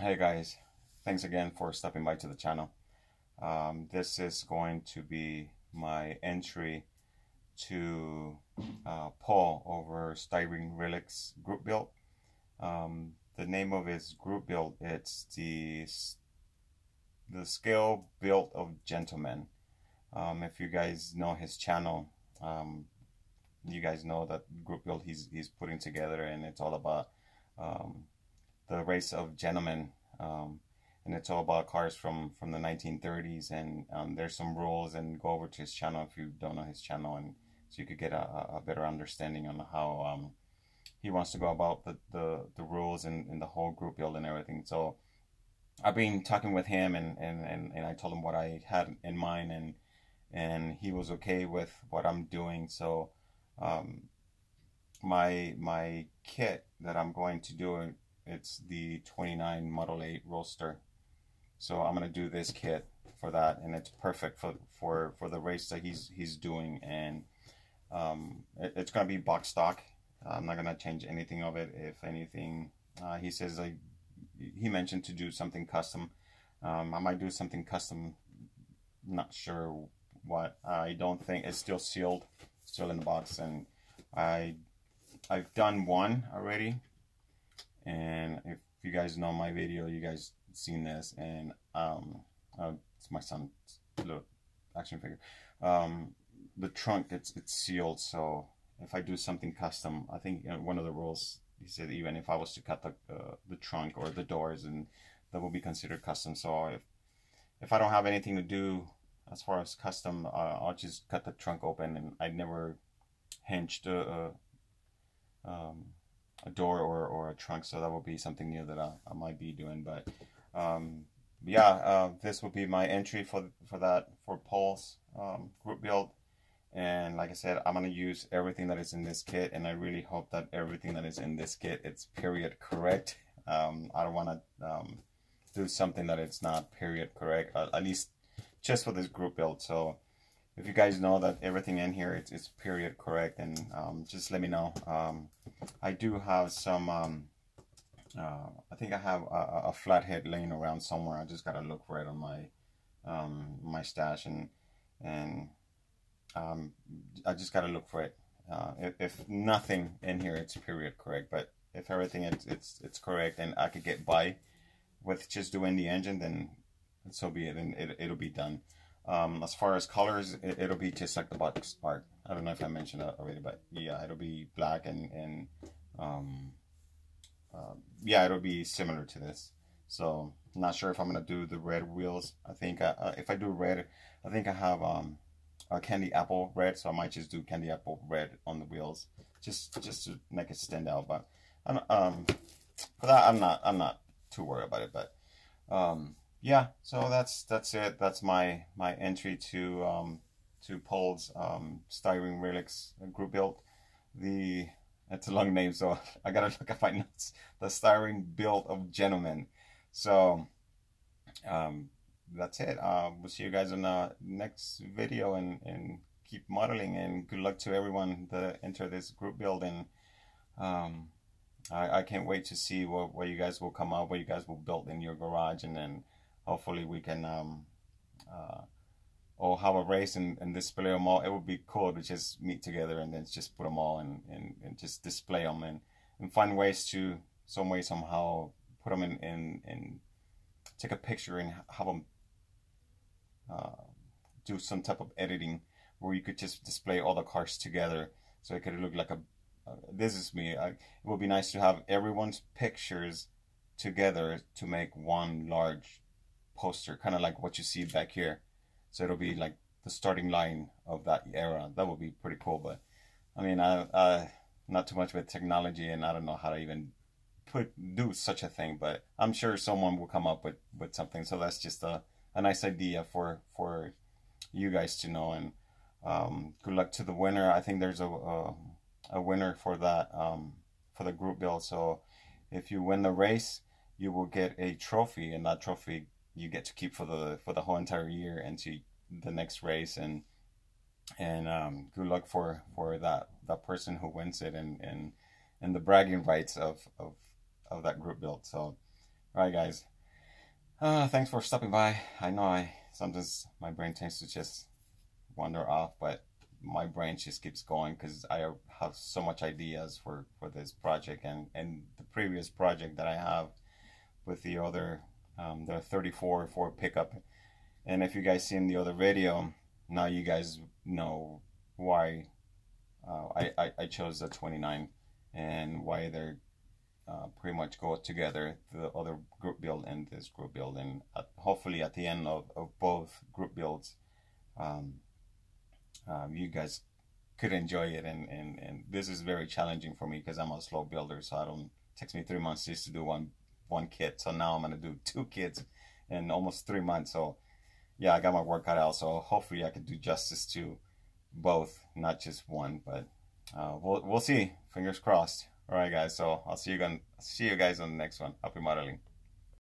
Hey guys, thanks again for stopping by to the channel. Um, this is going to be my entry to uh, Paul over Styrene Relics group build. Um, the name of his group build it's the the scale build of gentlemen. Um, if you guys know his channel, um, you guys know that group build he's he's putting together, and it's all about um, the race of gentlemen. Um, and it's all about cars from from the 1930s and um, there's some rules and go over to his channel if you don't know his channel and so you could get a, a better understanding on how um, he wants to go about the, the, the rules and, and the whole group build and everything so I've been talking with him and, and, and, and I told him what I had in mind and and he was okay with what I'm doing so um, my my kit that I'm going to do it's the 29 Model A Roadster so I'm gonna do this kit for that, and it's perfect for for for the race that he's he's doing, and um, it, it's gonna be box stock. I'm not gonna change anything of it. If anything, uh, he says like he mentioned to do something custom. Um, I might do something custom. Not sure what. I don't think it's still sealed, still in the box, and I I've done one already. And if you guys know my video, you guys seen this, and um, uh, it's my son's little action figure. Um, the trunk it's it's sealed, so if I do something custom, I think you know, one of the rules he said even if I was to cut the uh, the trunk or the doors, and that will be considered custom. So if if I don't have anything to do as far as custom, uh, I'll just cut the trunk open, and I never hinged a, a, um, a door or, or a trunk, so that will be something new that I, I might be doing. But um, yeah, uh, this will be my entry for for that for Paul's um, group build. And like I said, I'm gonna use everything that is in this kit, and I really hope that everything that is in this kit it's period correct. Um, I don't want to um, do something that it's not period correct, uh, at least just for this group build. So if you guys know that everything in here it's, period correct, and um, just let me know. Um, I do have some um, uh, I think I have a, a, flathead laying around somewhere. I just gotta look for it on my um, my stash and and um, I just gotta look for it. Uh, if, if, nothing in here, it's period correct. But if everything it's it's it's correct and I could get by with just doing the engine, then so be it, and it, it'll be done. Um, as far as colors, it, will be just like the box art. I don't know if I mentioned that already, but yeah, it'll be black and and um, um, yeah, it'll be similar to this. So not sure if I'm gonna do the red wheels. I think uh, uh, if I do red, I think I have um, a candy apple red, so I might just do candy apple red on the wheels, just just to make it stand out. But um, for that, I'm not I'm not too worried about it. But um, yeah, so that's that's it. That's my my entry to um, to Paul's um, Styrene Relics group build. The it's a long name, so I gotta look at my notes. The Styrene Build of Gentlemen. So, um, that's it. Uh, we'll see you guys in the next video and, and keep modeling. And good luck to everyone that enter this group build. And um, I, I can't wait to see what, what you guys will come up, what you guys will build in your garage. And then hopefully we can um, uh, have a race and, and display them all. It would be cool to just meet together and then just put them all and, and, and just display them and, and find ways to, some way, somehow, put them in, in, in take a picture and have them uh, do some type of editing where you could just display all the cars together so it could look like a uh, this is me I, it would be nice to have everyone's pictures together to make one large poster kind of like what you see back here so it'll be like the starting line of that era. That would be pretty cool. But I mean, I, I not too much with technology, and I don't know how to even put do such a thing. But I'm sure someone will come up with with something. So that's just a a nice idea for for you guys to know. And um, good luck to the winner. I think there's a a, a winner for that um, for the group build. So if you win the race, you will get a trophy, and that trophy you get to keep for the for the whole entire year and to the next race and and um, good luck for for that that person who wins it and and and the bragging rights of of of that group build so All right, guys. Uh, thanks for stopping by. I know I sometimes my brain tends to just wander off, but my brain just keeps going because I have so much ideas for for this project and and the previous project that I have with the other um, the 34 Ford pickup. And if you guys seen the other video, now you guys know why uh, I, I, I chose the 29 and why they're uh, pretty much go together the other group build and this group build and hopefully at the end of, of both group builds um, um, you guys could enjoy it and, and, and this is very challenging for me because I'm a slow builder so I don't takes me three months just to do one one kit so now I'm gonna do two kits in almost three months so yeah I got my work cut out so hopefully I can do justice to both not just one but uh, we'll, we'll see fingers crossed all right, guys. So I'll see you guys. See you guys on the next one. Happy modeling.